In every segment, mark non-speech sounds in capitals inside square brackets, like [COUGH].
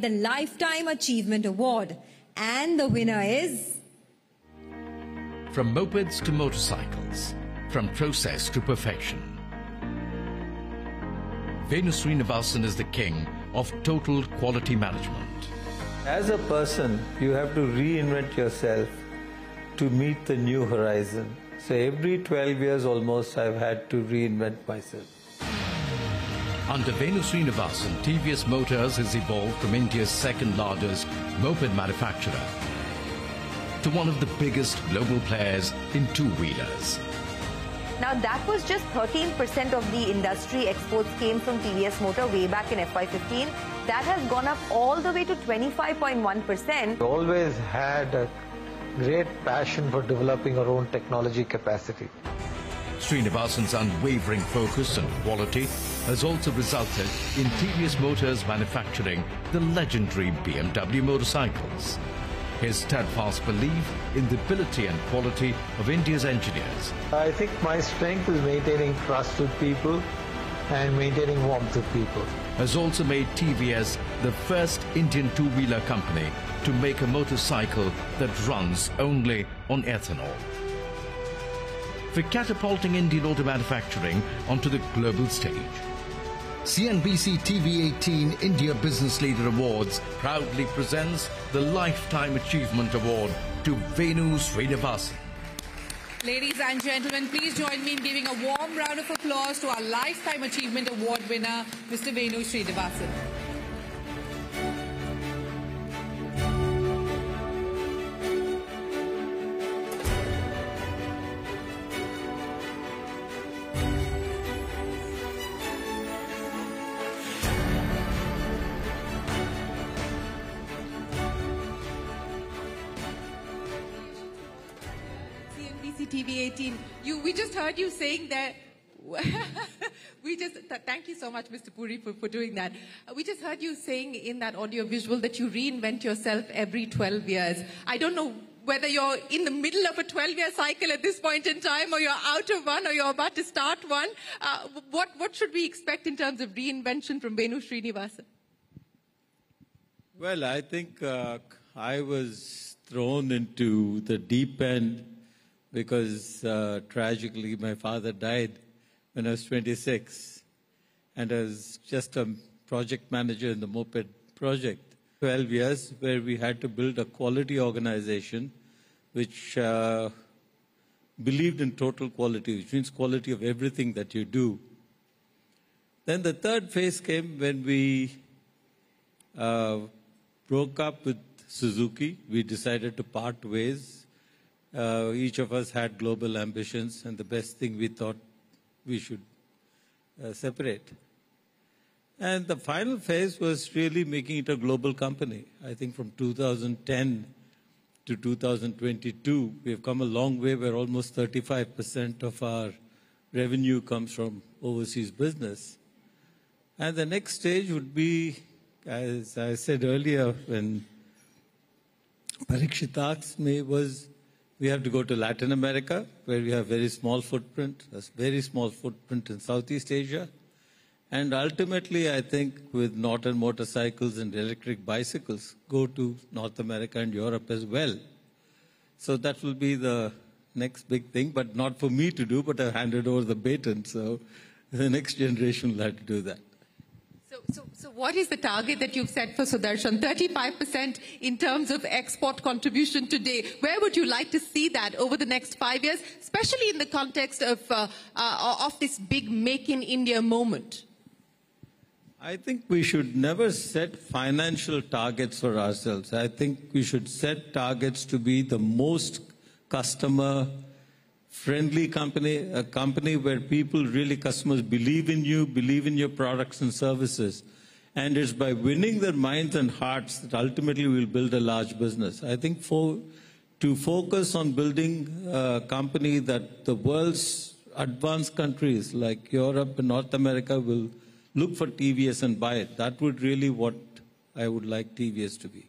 the Lifetime Achievement Award. And the winner is... From mopeds to motorcycles, from process to perfection. Venu Srinivasan is the king of total quality management. As a person, you have to reinvent yourself to meet the new horizon. So every 12 years almost, I've had to reinvent myself. Under Venu Srinivasan, TVS Motors has evolved from India's second largest moped manufacturer to one of the biggest global players in two-wheelers. Now that was just 13% of the industry exports came from TVS Motor way back in FY15. That has gone up all the way to 25.1%. Always had a great passion for developing our own technology capacity. Srinivasan's unwavering focus on quality has also resulted in TVS Motors manufacturing the legendary BMW motorcycles. His steadfast belief in the ability and quality of India's engineers I think my strength is maintaining trust with people and maintaining warmth with people. has also made TVS the first Indian two-wheeler company to make a motorcycle that runs only on ethanol. For catapulting Indian auto manufacturing onto the global stage, CNBC TV 18 India Business Leader Awards proudly presents the Lifetime Achievement Award to Venu Srinivasan. Ladies and gentlemen, please join me in giving a warm round of applause to our Lifetime Achievement Award winner, Mr. Venu Srinivasan. CNBC TV 18. You, we just heard you saying that. [LAUGHS] we just th- thank you so much, Mr. Puri, for, for doing that. We just heard you saying in that audio visual that you reinvent yourself every 12 years. I don't know whether you're in the middle of a 12-year cycle at this point in time, or you're out of one, or you're about to start one. Uh, what what should we expect in terms of reinvention from Venu Srinivasan? Well, I think uh, I was thrown into the deep end because uh, tragically my father died when I was 26. And I was just a project manager in the moped project. 12 years where we had to build a quality organization which uh, believed in total quality, which means quality of everything that you do. Then the third phase came when we uh, broke up with Suzuki. We decided to part ways. Uh, each of us had global ambitions, and the best thing we thought we should uh, separate. And the final phase was really making it a global company. I think from 2010 to 2022, we have come a long way where almost 35% of our revenue comes from overseas business. And the next stage would be, as I said earlier when Parikshit asked me, was we have to go to Latin America, where we have very small footprint, a very small footprint in Southeast Asia. And ultimately, I think with Norton motorcycles and electric bicycles, go to North America and Europe as well. So that will be the next big thing, but not for me to do, but I've handed over the baton. So [LAUGHS] the next generation will have to do that. So, so, so what is the target that you've set for Sudarshan? 35% in terms of export contribution today. Where would you like to see that over the next five years, especially in the context of, uh, uh, of this big Make in India moment? I think we should never set financial targets for ourselves. I think we should set targets to be the most customer friendly company, a company where people really, customers believe in you, believe in your products and services. And it's by winning their minds and hearts that ultimately we'll build a large business. I think for, to focus on building a company that the world's advanced countries like Europe and North America will look for TVS and buy it. That would really what I would like TVS to be.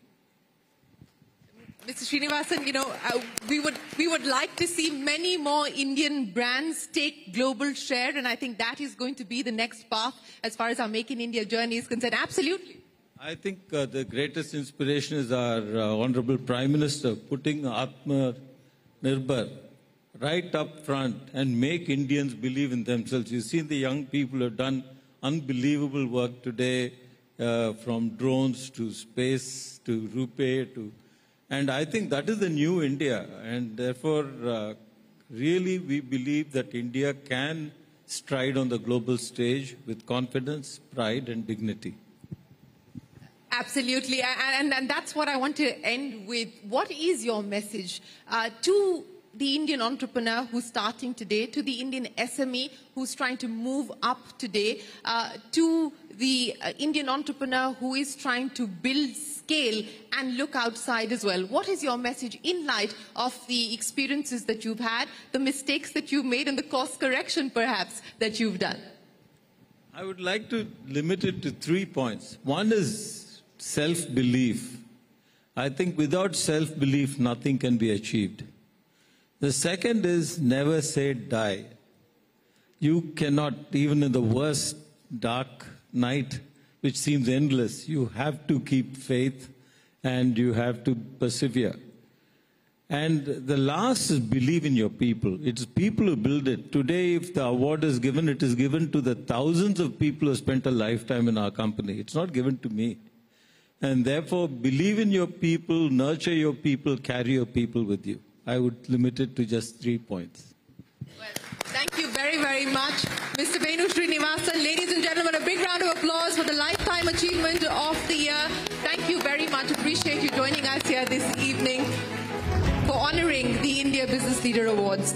Mr. Srinivasan, you know, uh, we would we would like to see many more Indian brands take global share, and I think that is going to be the next path as far as our Make in India journey is concerned. Absolutely. I think uh, the greatest inspiration is our uh, Honorable Prime Minister putting Atma Nirbhar right up front and make Indians believe in themselves. You've seen the young people have done unbelievable work today, uh, from drones to space to rupee to, and I think that is the new India, and therefore, uh, really, we believe that India can stride on the global stage with confidence, pride, and dignity. Absolutely. And, and, and, that's what I want to end with. What is your message uh, to the Indian entrepreneur who's starting today, to the Indian SME who's trying to move up today, uh, to the uh, Indian entrepreneur who is trying to build scale and look outside as well. What is your message in light of the experiences that you've had, the mistakes that you've made, and the course correction perhaps that you've done? I would like to limit it to three points. One is self belief. I think without self belief, nothing can be achieved. The second is never say die. You cannot, even in the worst dark night, which seems endless, you have to keep faith and you have to persevere. And the last is believe in your people. It's people who build it. Today, if the award is given, it is given to the thousands of people who spent a lifetime in our company. It's not given to me. And therefore, believe in your people, nurture your people, carry your people with you. I would limit it to just three points. Well, thank you very, very much, Mr. Venu Srinivasan. Ladies and gentlemen, a big round of applause for the Lifetime Achievement of the Year. Thank you very much. Appreciate you joining us here this evening for honoring the India Business Leader Awards.